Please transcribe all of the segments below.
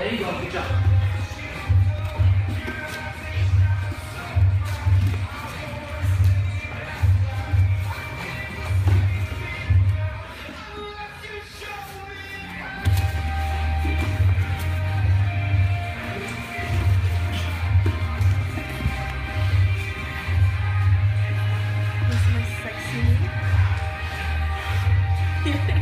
There you go. Good job. Sexy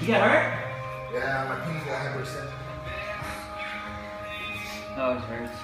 You got hurt? Yeah, my pinky got hyperextended. Oh, it hurts.